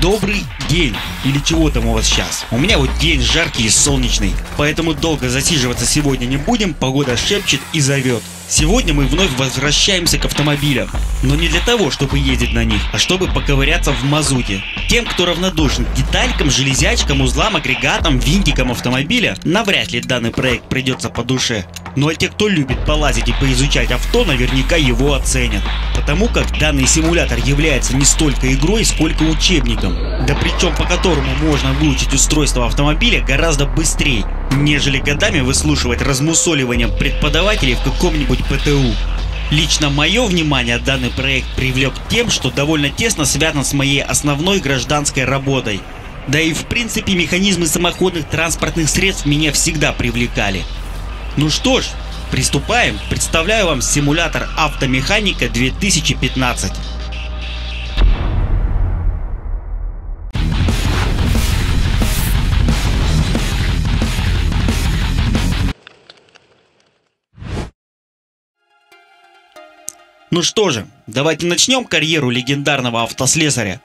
Добрый день! Или чего там у вас сейчас? У меня вот день жаркий и солнечный, поэтому долго засиживаться сегодня не будем, погода шепчет и зовет. Сегодня мы вновь возвращаемся к автомобилям, но не для того, чтобы ездить на них, а чтобы поковыряться в мазуте. Тем, кто равнодушен к деталькам, железячкам, узлам, агрегатам, винтикам автомобиля, навряд ли данный проект придется по душе. Ну а те, кто любит полазить и поизучать авто, наверняка его оценят. Потому как данный симулятор является не столько игрой, сколько учебником. Да причем по которому можно выучить устройство автомобиля гораздо быстрее, нежели годами выслушивать размусоливание преподавателей в каком-нибудь ПТУ. Лично мое внимание данный проект привлек тем, что довольно тесно связан с моей основной гражданской работой. Да и в принципе механизмы самоходных транспортных средств меня всегда привлекали. Ну что ж, приступаем. Представляю вам симулятор автомеханика 2015. Ну что же, давайте начнем карьеру легендарного автослесаря.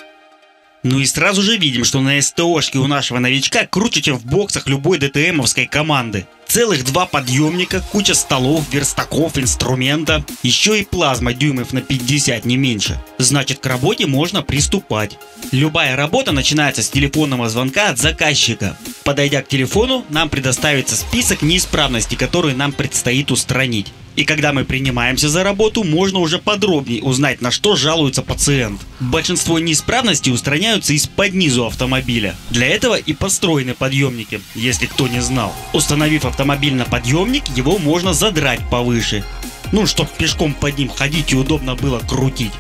Ну и сразу же видим, что на СТОшке у нашего новичка круче, чем в боксах любой ДТМовской команды. Целых два подъемника, куча столов, верстаков, инструмента. Еще и плазма дюймов на 50, не меньше. Значит, к работе можно приступать. Любая работа начинается с телефонного звонка от заказчика. Подойдя к телефону, нам предоставится список неисправностей, которые нам предстоит устранить. И когда мы принимаемся за работу, можно уже подробнее узнать, на что жалуется пациент. Большинство неисправностей устраняются из-под низу автомобиля. Для этого и построены подъемники, если кто не знал. Установив автомобиль на подъемник, его можно задрать повыше. Ну, чтоб пешком под ним ходить и удобно было крутить.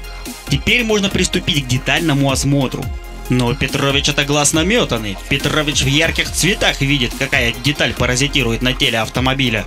Теперь можно приступить к детальному осмотру. Но Петрович это глаз наметанный. Петрович в ярких цветах видит, какая деталь паразитирует на теле автомобиля.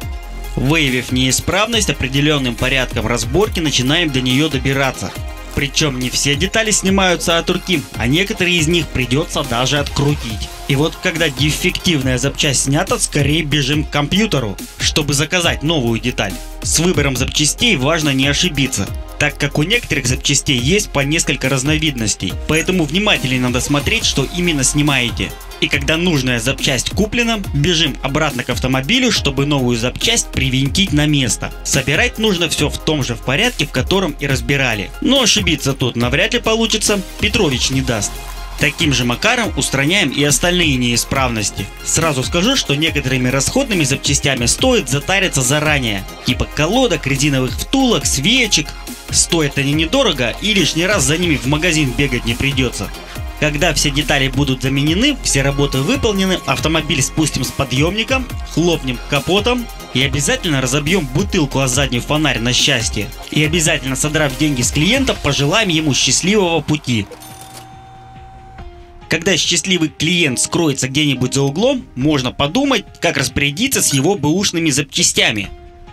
Выявив неисправность, определенным порядком разборки начинаем до нее добираться. Причем не все детали снимаются от руки, а некоторые из них придется даже открутить. И вот когда дефективная запчасть снята, скорее бежим к компьютеру, чтобы заказать новую деталь. С выбором запчастей важно не ошибиться, так как у некоторых запчастей есть по несколько разновидностей, поэтому внимательнее надо смотреть, что именно снимаете. И когда нужная запчасть куплена, бежим обратно к автомобилю, чтобы новую запчасть привинтить на место. Собирать нужно все в том же в порядке, в котором и разбирали. Но ошибиться тут навряд ли получится, Петрович не даст. Таким же макаром устраняем и остальные неисправности. Сразу скажу, что некоторыми расходными запчастями стоит затариться заранее, типа колодок, резиновых втулок, свечек. Стоят они недорого и лишний раз за ними в магазин бегать не придется. Когда все детали будут заменены, все работы выполнены, автомобиль спустим с подъемником, хлопнем капотом и обязательно разобьем бутылку о задний фонарь на счастье. И обязательно содрав деньги с клиента, пожелаем ему счастливого пути. Когда счастливый клиент скроется где-нибудь за углом, можно подумать, как распорядиться с его бэушными запчастями.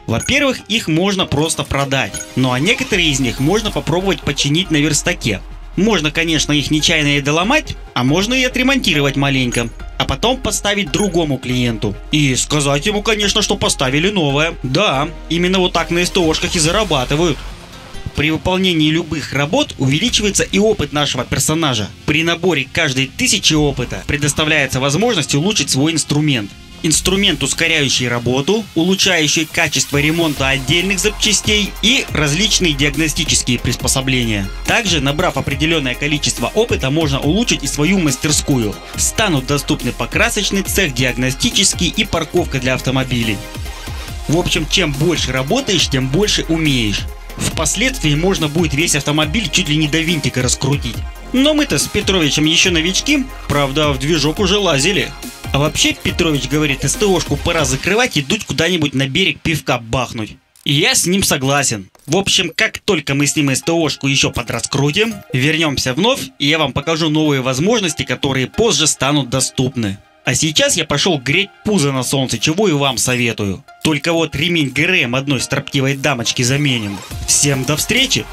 Во-первых, их можно просто продать, ну а некоторые из них можно попробовать починить на верстаке. Можно, конечно, их нечаянно и доломать, а можно и отремонтировать маленько, а потом поставить другому клиенту. И сказать ему, конечно, что поставили новое. Да, именно вот так на СТОшках и зарабатывают. При выполнении любых работ увеличивается и опыт нашего персонажа. При наборе каждой тысячи опыта предоставляется возможность улучшить свой инструмент инструмент, ускоряющий работу, улучшающий качество ремонта отдельных запчастей и различные диагностические приспособления. Также, набрав определенное количество опыта, можно улучшить и свою мастерскую. Станут доступны покрасочный цех, диагностический и парковка для автомобилей. В общем, чем больше работаешь, тем больше умеешь. Впоследствии можно будет весь автомобиль чуть ли не до винтика раскрутить. Но мы-то с Петровичем еще новички, правда в движок уже лазили. А вообще, Петрович говорит, СТОшку пора закрывать и дуть куда-нибудь на берег пивка бахнуть. И я с ним согласен. В общем, как только мы с ним СТОшку еще подраскрутим, вернемся вновь, и я вам покажу новые возможности, которые позже станут доступны. А сейчас я пошел греть пузо на солнце, чего и вам советую. Только вот ремень ГРМ одной строптивой дамочки заменим. Всем до встречи!